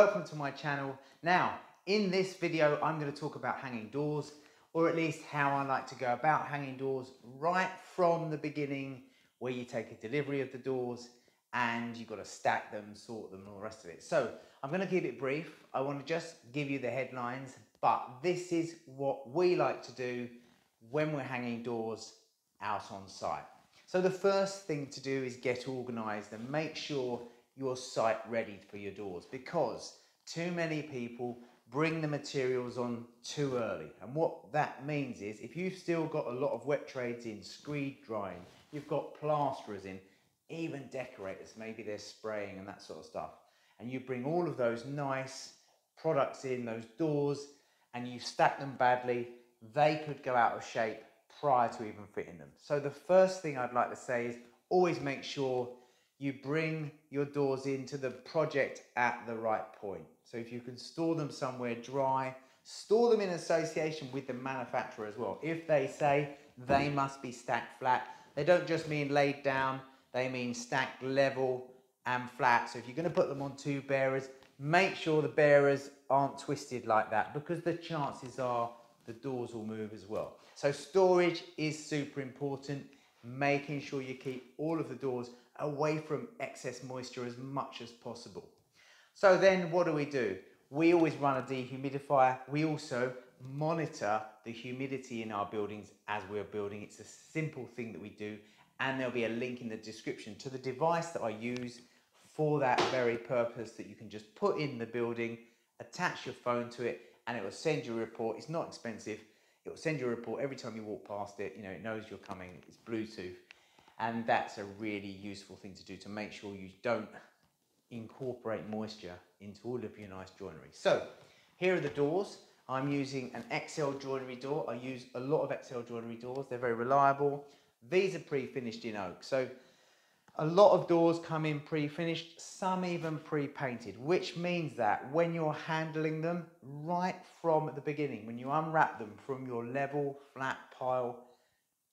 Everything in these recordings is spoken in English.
welcome to my channel. Now, in this video, I'm gonna talk about hanging doors, or at least how I like to go about hanging doors right from the beginning, where you take a delivery of the doors and you've got to stack them, sort them, and all the rest of it. So I'm gonna keep it brief. I wanna just give you the headlines, but this is what we like to do when we're hanging doors out on site. So the first thing to do is get organized and make sure your site ready for your doors because too many people bring the materials on too early. And what that means is if you've still got a lot of wet trades in, screed drying, you've got plasterers in, even decorators, maybe they're spraying and that sort of stuff. And you bring all of those nice products in, those doors, and you stack them badly, they could go out of shape prior to even fitting them. So the first thing I'd like to say is always make sure you bring your doors into the project at the right point. So if you can store them somewhere dry, store them in association with the manufacturer as well. If they say they must be stacked flat, they don't just mean laid down, they mean stacked level and flat. So if you're gonna put them on two bearers, make sure the bearers aren't twisted like that because the chances are the doors will move as well. So storage is super important, making sure you keep all of the doors away from excess moisture as much as possible. So then what do we do? We always run a dehumidifier. We also monitor the humidity in our buildings as we're building. It's a simple thing that we do and there'll be a link in the description to the device that I use for that very purpose that you can just put in the building, attach your phone to it and it will send you a report. It's not expensive. It will send you a report every time you walk past it. You know, it knows you're coming. It's Bluetooth. And that's a really useful thing to do to make sure you don't incorporate moisture into all of your nice joinery. So here are the doors. I'm using an XL joinery door. I use a lot of XL joinery doors. They're very reliable. These are pre-finished in oak. So a lot of doors come in pre-finished, some even pre-painted, which means that when you're handling them right from the beginning, when you unwrap them from your level flat pile,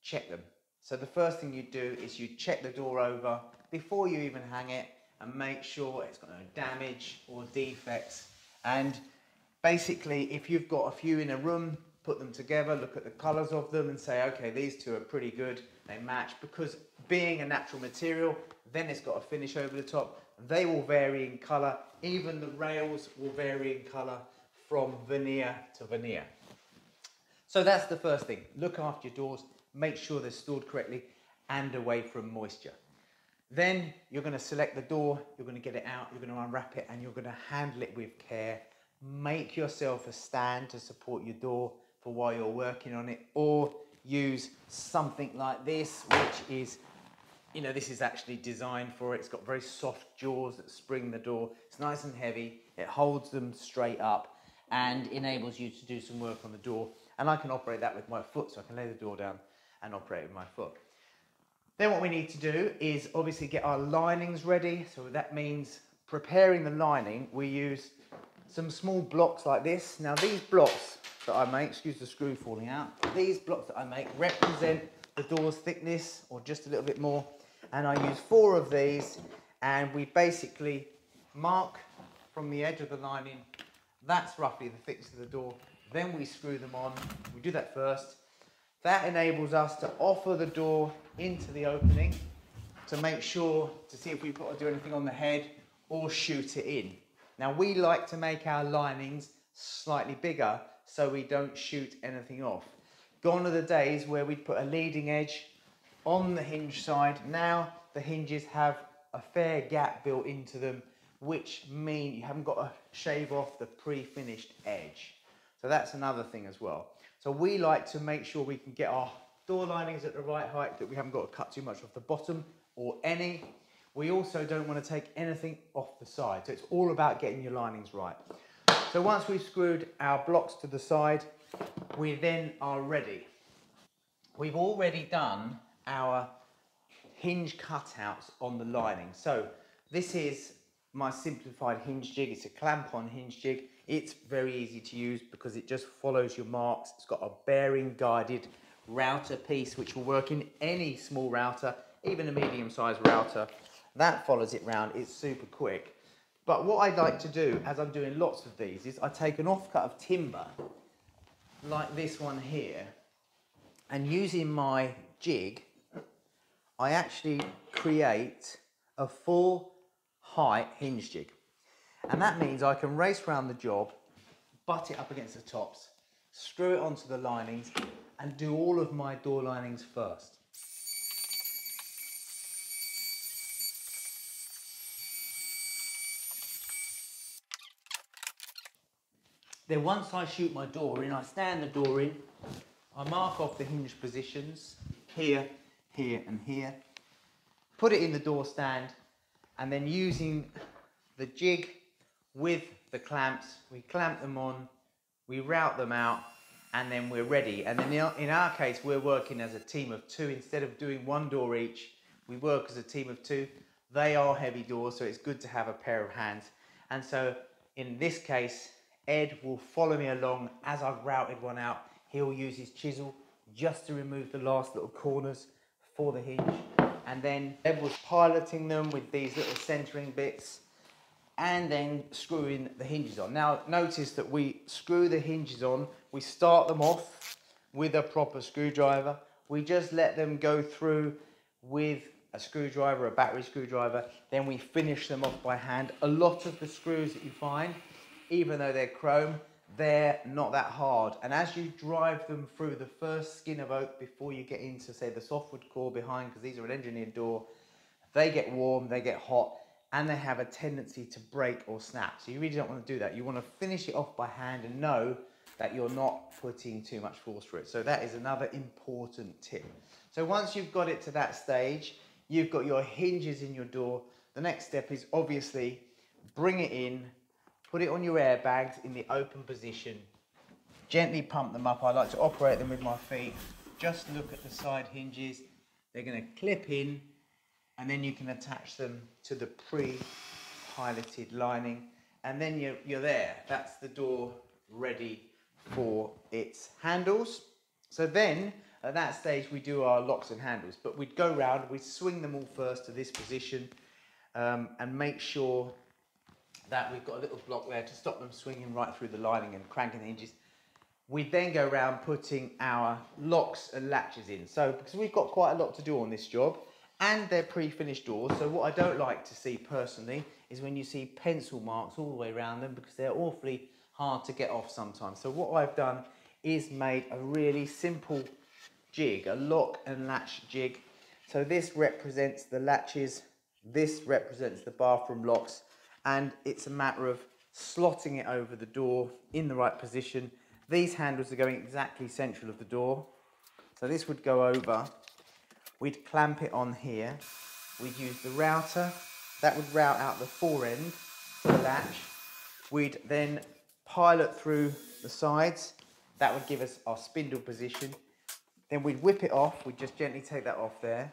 check them. So the first thing you do is you check the door over before you even hang it and make sure it's got no damage or defects. And basically, if you've got a few in a room, put them together, look at the colors of them and say, okay, these two are pretty good, they match. Because being a natural material, then it's got a finish over the top. They will vary in color. Even the rails will vary in color from veneer to veneer. So that's the first thing. Look after your doors, make sure they're stored correctly and away from moisture. Then you're going to select the door, you're going to get it out, you're going to unwrap it and you're going to handle it with care. Make yourself a stand to support your door for while you're working on it or use something like this which is you know this is actually designed for it. It's got very soft jaws that spring the door. It's nice and heavy. It holds them straight up and enables you to do some work on the door. And I can operate that with my foot so I can lay the door down and operate with my foot then what we need to do is obviously get our linings ready so that means preparing the lining we use some small blocks like this now these blocks that I make, excuse the screw falling out, these blocks that I make represent the door's thickness or just a little bit more. And I use four of these and we basically mark from the edge of the lining, that's roughly the thickness of the door. Then we screw them on, we do that first. That enables us to offer the door into the opening to make sure to see if we've got to do anything on the head or shoot it in. Now we like to make our linings slightly bigger so we don't shoot anything off. Gone are the days where we'd put a leading edge on the hinge side. Now the hinges have a fair gap built into them, which mean you haven't got to shave off the pre-finished edge. So that's another thing as well. So we like to make sure we can get our door linings at the right height, that we haven't got to cut too much off the bottom or any. We also don't want to take anything off the side. So it's all about getting your linings right. So once we've screwed our blocks to the side, we then are ready. We've already done our hinge cutouts on the lining. So this is my simplified hinge jig. It's a clamp-on hinge jig. It's very easy to use because it just follows your marks. It's got a bearing guided router piece which will work in any small router, even a medium sized router. That follows it round. It's super quick. But what I'd like to do, as I'm doing lots of these, is I take an offcut of timber, like this one here, and using my jig, I actually create a full height hinge jig. And that means I can race around the job, butt it up against the tops, screw it onto the linings, and do all of my door linings first. Then once I shoot my door in, I stand the door in, I mark off the hinge positions, here, here and here, put it in the door stand, and then using the jig with the clamps, we clamp them on, we route them out, and then we're ready. And then in our case, we're working as a team of two. Instead of doing one door each, we work as a team of two. They are heavy doors, so it's good to have a pair of hands. And so in this case, Ed will follow me along as I've routed one out. He'll use his chisel just to remove the last little corners for the hinge. And then Ed was piloting them with these little centering bits and then screwing the hinges on. Now notice that we screw the hinges on, we start them off with a proper screwdriver. We just let them go through with a screwdriver, a battery screwdriver, then we finish them off by hand. A lot of the screws that you find, even though they're chrome, they're not that hard. And as you drive them through the first skin of oak before you get into, say, the softwood core behind, because these are an engineered door, they get warm, they get hot, and they have a tendency to break or snap. So you really don't want to do that. You want to finish it off by hand and know that you're not putting too much force through it. So that is another important tip. So once you've got it to that stage, you've got your hinges in your door. The next step is obviously bring it in, put it on your airbags in the open position, gently pump them up. I like to operate them with my feet. Just look at the side hinges. They're going to clip in and then you can attach them to the pre-piloted lining and then you're, you're there. That's the door ready for its handles. So then at that stage we do our locks and handles, but we'd go round, we'd swing them all first to this position um, and make sure that we've got a little block there to stop them swinging right through the lining and cranking the hinges. We then go around putting our locks and latches in. So because we've got quite a lot to do on this job, and they're pre-finished doors. So what I don't like to see personally is when you see pencil marks all the way around them because they're awfully hard to get off sometimes. So what I've done is made a really simple jig, a lock and latch jig. So this represents the latches, this represents the bathroom locks, and it's a matter of slotting it over the door in the right position. These handles are going exactly central of the door. So this would go over We'd clamp it on here. We'd use the router. That would route out the fore end for the latch. We'd then pilot through the sides. That would give us our spindle position. Then we'd whip it off. We'd just gently take that off there.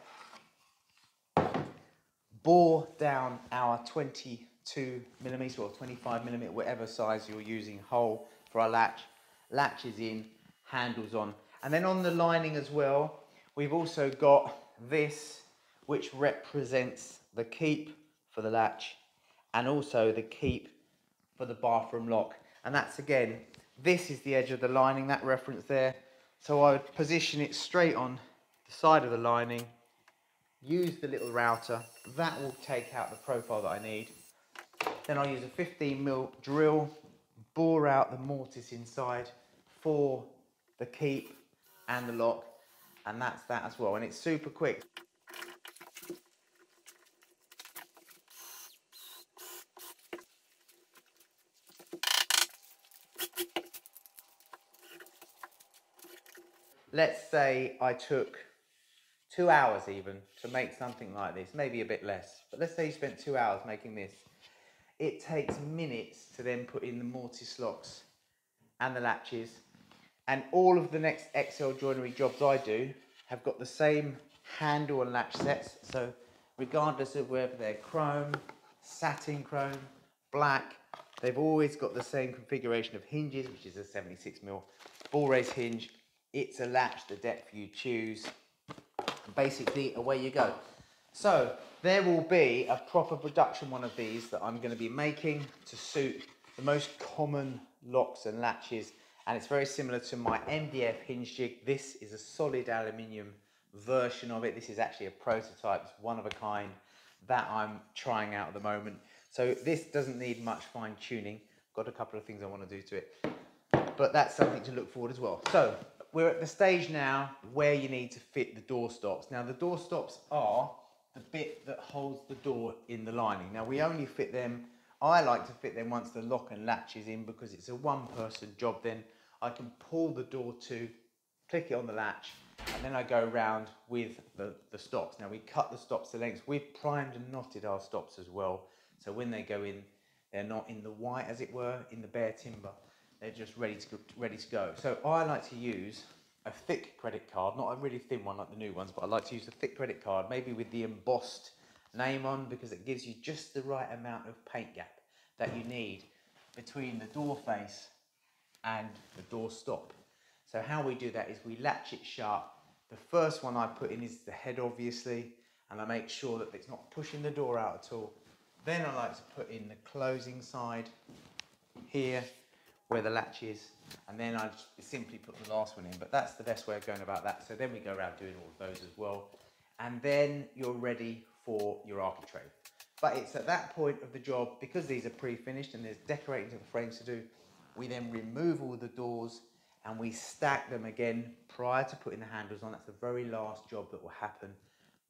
Bore down our 22 millimeter or 25 millimeter, whatever size you're using, hole for our latch. Latches in, handles on. And then on the lining as well, We've also got this, which represents the keep for the latch and also the keep for the bathroom lock. And that's again, this is the edge of the lining, that reference there. So I would position it straight on the side of the lining, use the little router, that will take out the profile that I need. Then I'll use a 15 mil drill, bore out the mortise inside for the keep and the lock and that's that as well and it's super quick. Let's say I took two hours even to make something like this maybe a bit less but let's say you spent two hours making this. It takes minutes to then put in the mortise locks and the latches and all of the next XL joinery jobs I do have got the same handle and latch sets. So regardless of whether they're chrome, satin chrome, black, they've always got the same configuration of hinges, which is a 76mm ball race hinge. It's a latch, the depth you choose. Basically, away you go. So there will be a proper production one of these that I'm going to be making to suit the most common locks and latches and it's very similar to my MDF hinge jig. This is a solid aluminium version of it. This is actually a prototype, it's one of a kind that I'm trying out at the moment. So this doesn't need much fine tuning. Got a couple of things I want to do to it, but that's something to look forward as well. So we're at the stage now where you need to fit the door stops. Now the door stops are the bit that holds the door in the lining. Now we only fit them, I like to fit them once the lock and latch is in because it's a one person job then. I can pull the door to, click it on the latch, and then I go around with the, the stops. Now we cut the stops to length. We've primed and knotted our stops as well. So when they go in, they're not in the white as it were, in the bare timber. They're just ready to go, ready to go. So I like to use a thick credit card, not a really thin one like the new ones, but I like to use a thick credit card, maybe with the embossed name on because it gives you just the right amount of paint gap that you need between the door face and the door stop. So how we do that is we latch it shut. The first one I put in is the head obviously, and I make sure that it's not pushing the door out at all. Then I like to put in the closing side here where the latch is and then I simply put the last one in but that's the best way of going about that so then we go around doing all of those as well and then you're ready for your architrave but it's at that point of the job because these are pre-finished and there's decorating to the frames to do we then remove all the doors and we stack them again prior to putting the handles on that's the very last job that will happen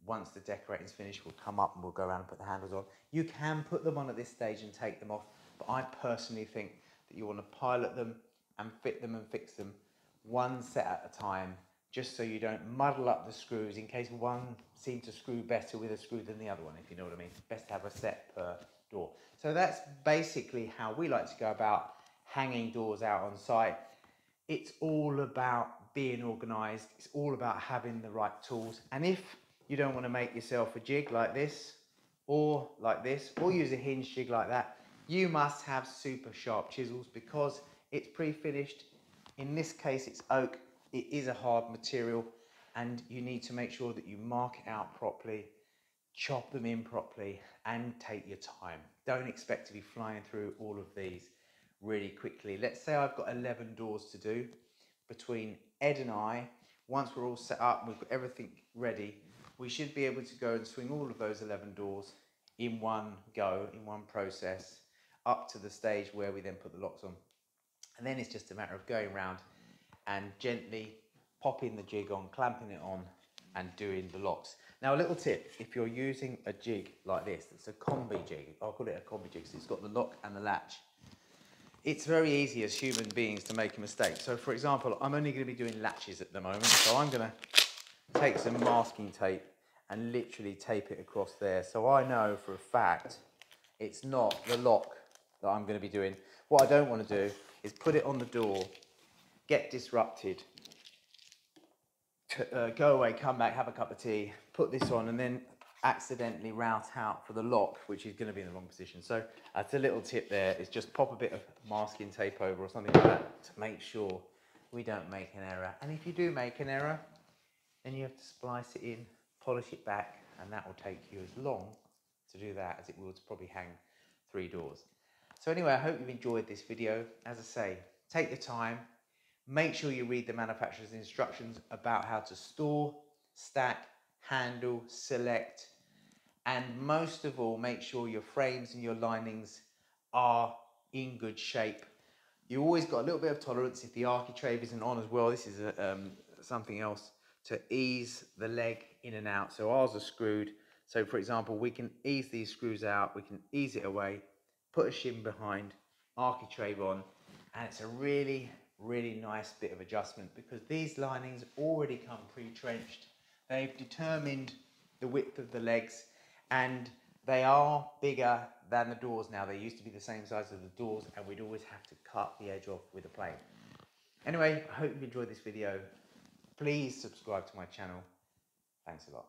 once the decorating's finished we'll come up and we'll go around and put the handles on you can put them on at this stage and take them off but I personally think that you want to pilot them and fit them and fix them one set at a time just so you don't muddle up the screws in case one seems to screw better with a screw than the other one if you know what I mean. Best to have a set per door. So that's basically how we like to go about hanging doors out on site. It's all about being organised. It's all about having the right tools. And if you don't want to make yourself a jig like this or like this or use a hinge jig like that, you must have super sharp chisels because it's pre-finished. In this case, it's oak. It is a hard material and you need to make sure that you mark it out properly, chop them in properly and take your time. Don't expect to be flying through all of these really quickly. Let's say I've got 11 doors to do between Ed and I. Once we're all set up, we've got everything ready, we should be able to go and swing all of those 11 doors in one go, in one process up to the stage where we then put the locks on. And then it's just a matter of going around and gently popping the jig on, clamping it on and doing the locks. Now a little tip, if you're using a jig like this, it's a combi jig, I'll call it a combi jig, so it's got the lock and the latch. It's very easy as human beings to make a mistake. So for example, I'm only gonna be doing latches at the moment, so I'm gonna take some masking tape and literally tape it across there. So I know for a fact it's not the lock that I'm going to be doing. What I don't want to do is put it on the door, get disrupted, uh, go away, come back, have a cup of tea, put this on, and then accidentally route out for the lock, which is going to be in the wrong position. So that's a little tip there, is just pop a bit of masking tape over or something like that to make sure we don't make an error. And if you do make an error, then you have to splice it in, polish it back, and that will take you as long to do that as it will to probably hang three doors. So anyway, I hope you've enjoyed this video. As I say, take your time, make sure you read the manufacturer's instructions about how to store, stack, handle, select, and most of all, make sure your frames and your linings are in good shape. You always got a little bit of tolerance if the architrave isn't on as well. This is a, um, something else to ease the leg in and out. So ours are screwed. So for example, we can ease these screws out, we can ease it away, put a shim behind, architrave on, and it's a really, really nice bit of adjustment because these linings already come pre-trenched. They've determined the width of the legs and they are bigger than the doors now. They used to be the same size as the doors and we'd always have to cut the edge off with a plane. Anyway, I hope you enjoyed this video. Please subscribe to my channel. Thanks a lot.